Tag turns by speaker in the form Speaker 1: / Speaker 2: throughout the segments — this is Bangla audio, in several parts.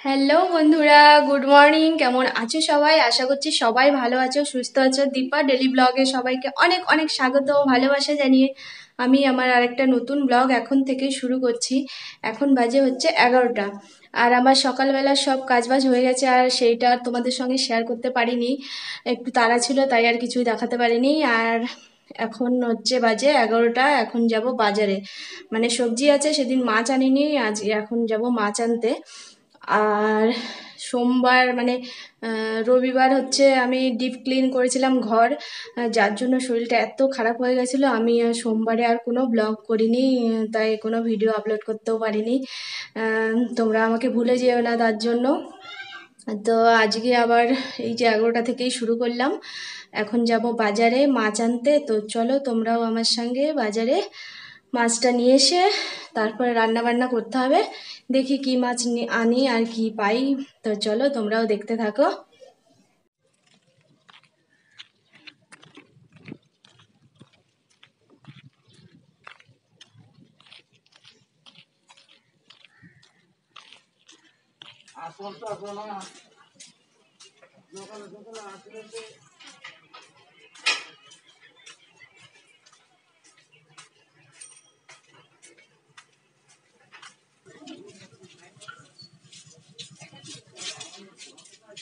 Speaker 1: হ্যালো বন্ধুরা। গুড মর্নিং কেমন আছো সবাই? আশা করছি সবাই ভালো আছো, সুস্থ আছো। দীপা ডেলি ব্লগে সবাইকে অনেক অনেক স্বাগত ভালোবাসা জানিয়ে আমি আমার আরেকটা নতুন ব্লগ এখন থেকে শুরু করছি। এখন বাজে হচ্ছে এগারোটা। আর আমার সকালবেলা সব কাজবাজ হয়ে গেছে, আর সেইটা তোমাদের সঙ্গে শেয়ার করতে পারিনি। একটু তাড়া ছিল, তাই আর কিছুই দেখাতে পারিনি। আর এখন হচ্ছে বাজে এগারোটা, এখন যাব বাজারে। মানে সবজি আছে, সেদিন মাছ আনিনি আজ এখন যাব মাছ আনতে। আর সোমবার মানে রবিবার হচ্ছে আমি ডিপ ক্লিন করেছিলাম ঘর। যার জন্য শরীরটা এত খারাপ হয়ে গেছিল, আমি সোমবারে আর কোনো ব্লগ করিনি, তাই কোনো ভিডিও আপলোড করতেও পারিনি। তোমরা আমাকে ভুলে যেও না তার জন্য। তো আজকে আবার এই যে এগারোটা থেকেই শুরু করলাম। এখন যাব বাজারে মাছ আনতে। তো চলো তোমরাও আমার সঙ্গে বাজারে মাছটা নিয়ে এসে তারপরে রান্না বান্না করতে হবে। দেখি কি মাছ আনি আর কি পাই। তো চলো তোমরাও দেখতে থাকো।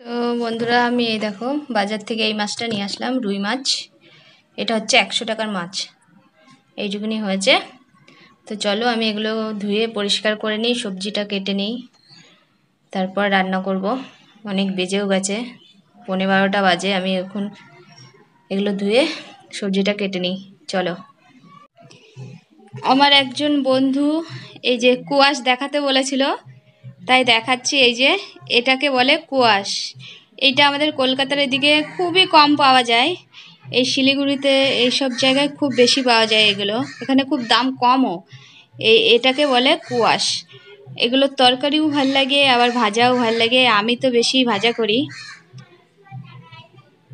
Speaker 1: তো বন্ধুরা, আমি এই দেখো, বাজার থেকে এই মাছটা নিয়ে আসলাম, রুই মাছ। এটা হচ্ছে একশো টাকার মাছ। এইটুকুনি হয়েছে। তো চলো, আমি এগুলো ধুয়ে পরিষ্কার করে নিই, সবজিটা কেটে নিই। তারপর রান্না করব। অনেক বেজেও গেছে পনেরো বারোটা বাজে। আমি এখন এগুলো ধুয়ে সবজিটা কেটে নিই। চলো। আমার একজন বন্ধু এই যে কুয়াশ দেখাতে বলেছিল, তাই দেখাচ্ছি এই যে এটাকে বলে কুয়াশ। এইটা আমাদের কলকাতার এদিকে খুবই কম পাওয়া যায়। এই শিলিগুড়িতে এইসব জায়গায় খুব বেশি পাওয়া যায় এগুলো। এখানে খুব দাম কমও। এই এটাকে বলে কুয়াশ। এগুলোর তরকারিও ভালো লাগে, আবার ভাজাও ভালো লাগে। আমি তো বেশি ভাজা করি।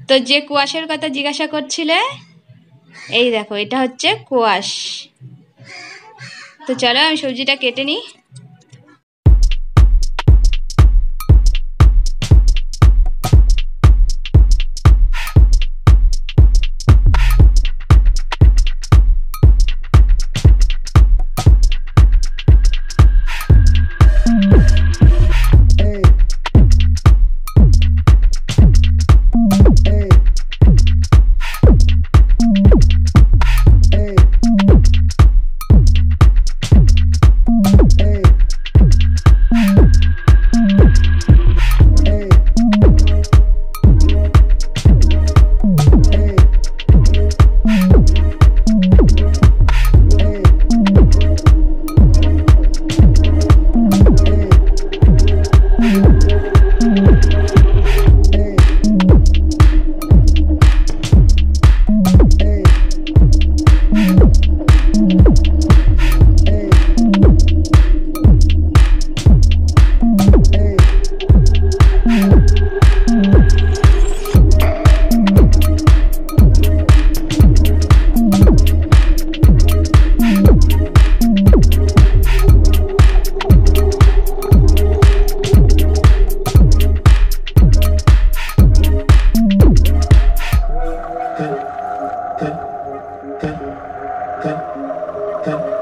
Speaker 1: তো যে কুয়াশের কথা জিজ্ঞাসা করছিলে, এই দেখো, এটা হচ্ছে কুয়াশ। তো চলো আমি সবজিটা কেটে নিই। them.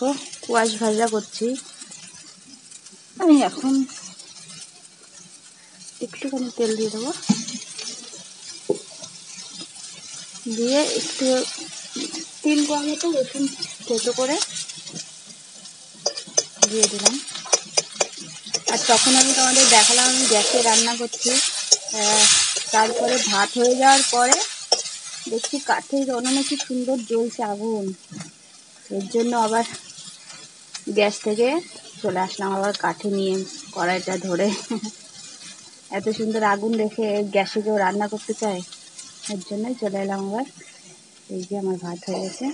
Speaker 1: দেখো, কুয়াশ ভাজা করছি। আমি এখন একটুখানি তেল দিয়ে দেবো। দিয়ে একটু তিন কোয়া মতো রসুন থেতো করে দিয়ে দিলাম। আর তখন আমি তোমাদের দেখালাম আমি গ্যাসে রান্না করছি। তারপরে ভাত হয়ে যাওয়ার পরে দেখছি কাঠের উনুনে কি সুন্দর জ্বলছে আগুন। এর জন্য আবার গ্যাস থেকে চলে আসলাম আবার কাঠে নিয়ে কড়াইটা ধরে। এত সুন্দর আগুন রেখে গ্যাসে কেউ রান্না করতে চায়, এর জন্যই চলে এলাম আবার। এই যে আমার ভাত হয়ে গেছে।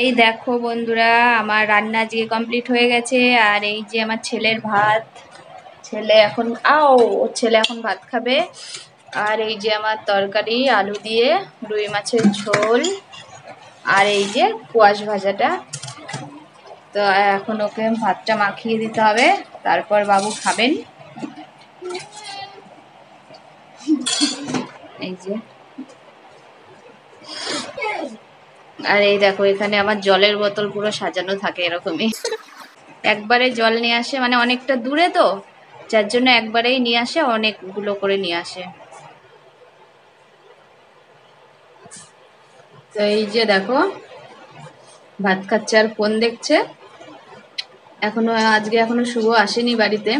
Speaker 1: এই দেখো বন্ধুরা, আমার রান্না আজকে কমপ্লিট হয়ে গেছে, আর এই যে আমার ছেলের ভাত। ছেলে এখন, আও, ওর ছেলে এখন ভাত খাবে। আর এই যে আমার তরকারি, আলু দিয়ে রুই মাছের ঝোল, আর এই যে কুয়াশ ভাজাটা। তো এখন ওকে ভাতটা মাখিয়ে দিতে হবে, তারপর বাবু খাবেন। এই যে। আর এই দেখো, এখানে আমার জলের বোতল পুরো সাজানো থাকে এরকমই। একবারে জল নিয়ে আসে মানে অনেকটা দূরে তো, যার জন্য একবারেই নিয়ে আসে, অনেকগুলো করে নিয়ে আসে। তো এই যে দেখো, ভাত খাচ্ছে আর ফোন দেখছে। এখনও, আজকে এখনও শুভ আসেনি বাড়িতে।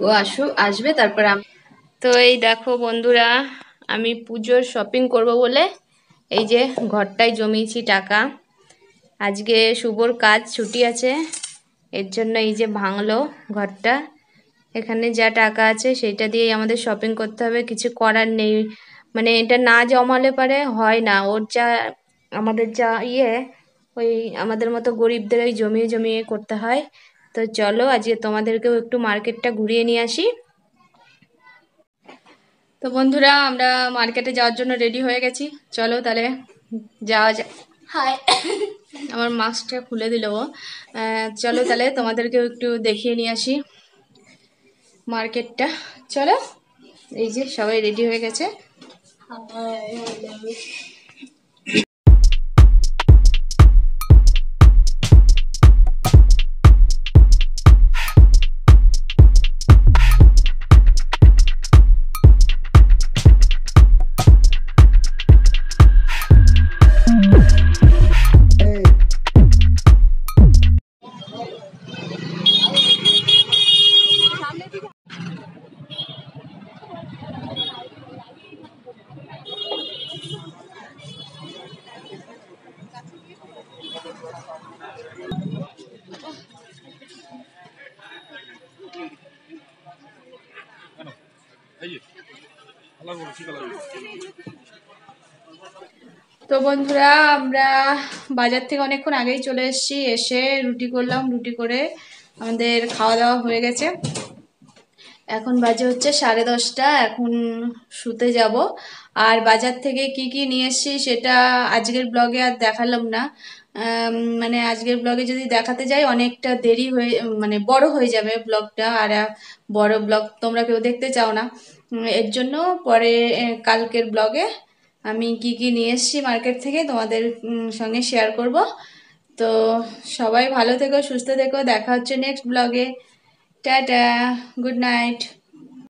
Speaker 1: ও আসু, আসবে, তারপর তো এই দেখো বন্ধুরা, আমি পুজোর শপিং করব বলে এই যে ঘরটায় জমিয়েছি টাকা। আজকে শুভর কাজ ছুটি আছে, এর জন্য এই যে ভাঙলো ঘরটা। এখানে যা টাকা আছে সেইটা দিয়েই আমাদের শপিং করতে হবে, কিছু করার নেই। মানে এটা না জমালে পারে হয় না, ওর যা, আমাদের যা ইয়ে ওই আমাদের মতো গরিবদের ওই জমিয়ে জমিয়ে করতে হয়। তো চলো আজকে তোমাদেরকেও একটু মার্কেটটা ঘুরিয়ে নিয়ে আসি। তো বন্ধুরা আমরা মার্কেটে যাওয়ার জন্য রেডি হয়ে গেছি। চলো তাহলে যাওয়া যাক। হাই আমার মাস্কটা খুলে দিল চলো তাহলে তোমাদেরকেও একটু দেখিয়ে নিয়ে আসি মার্কেটটা চলো এই যে সবাই রেডি হয়ে গেছে। তো বন্ধুরা, আমরা বাজার থেকে অনেকক্ষণ আগেই চলে এসেছি। এসে রুটি করলাম, রুটি করে আমাদের খাওয়া দাওয়া হয়ে গেছে। এখন বাজে হচ্ছে সাড়ে দশটা, এখন শুতে যাব। আর বাজার থেকে কি কি নিয়ে এসেছি সেটা আজকের ব্লগে আর দেখালাম না। মানে আজকের ব্লগে যদি দেখাতে যাই, অনেকটা দেরি হয়ে মানে বড় হয়ে যাবে ব্লগটা আর বড় ব্লগ তোমরা কেউ দেখতে চাও না। এর জন্য পরে কালকের ব্লগে আমি কি কি নিয়ে এসেছি মার্কেট থেকে তোমাদের সঙ্গে শেয়ার করব। তো সবাই ভালো থেকো, সুস্থ থেকো। দেখা হচ্ছে নেক্সট ব্লগে টাটা গুড নাইট